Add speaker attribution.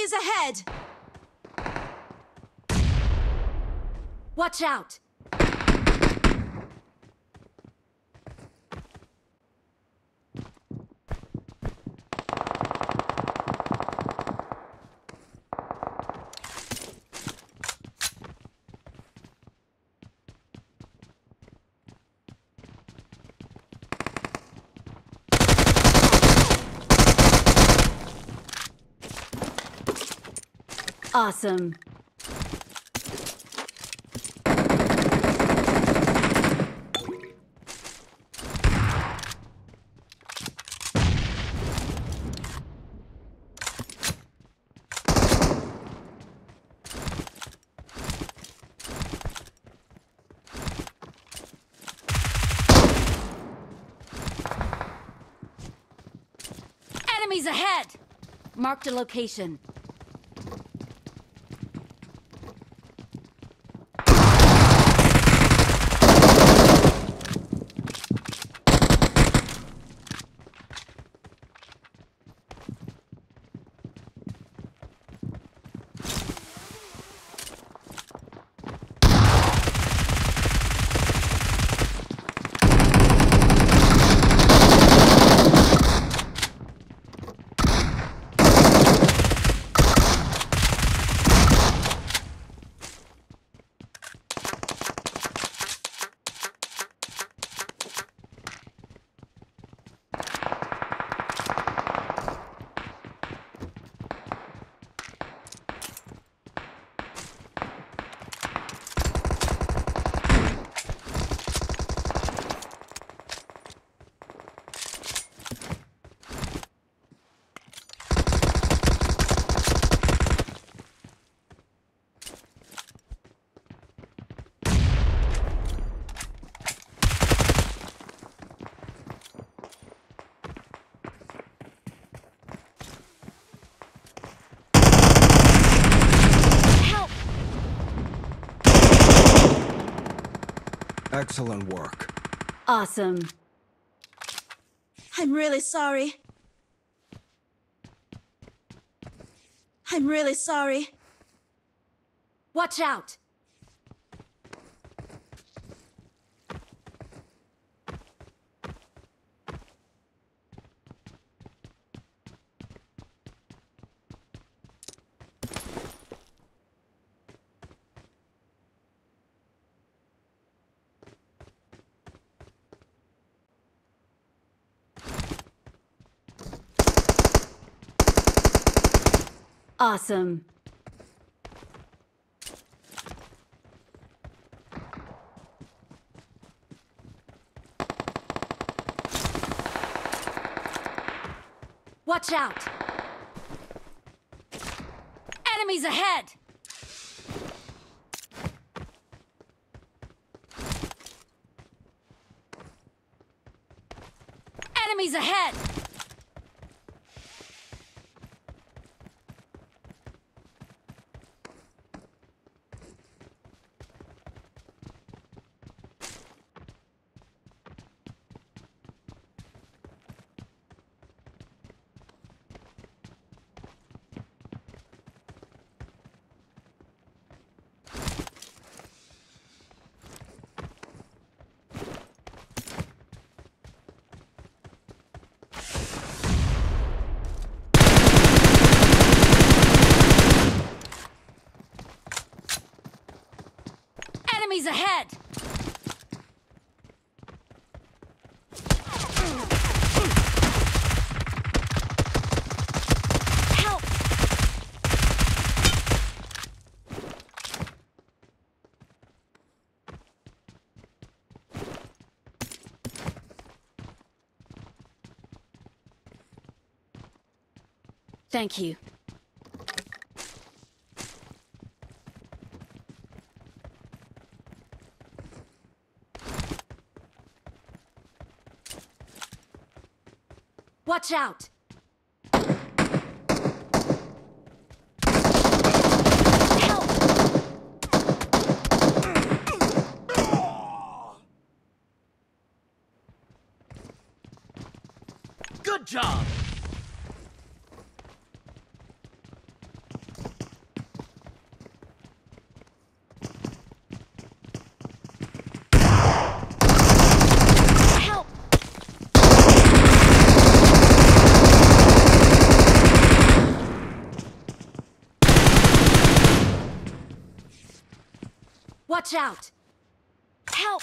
Speaker 1: Enemies ahead! Watch out! Awesome. Enemies ahead! Marked a location.
Speaker 2: Excellent work.
Speaker 1: Awesome.
Speaker 3: I'm really sorry. I'm really sorry.
Speaker 1: Watch out! Awesome. Watch out! Enemies ahead! Enemies ahead! Enemies ahead! Thank you. Watch out! Help!
Speaker 4: Good job!
Speaker 1: Watch out! Help!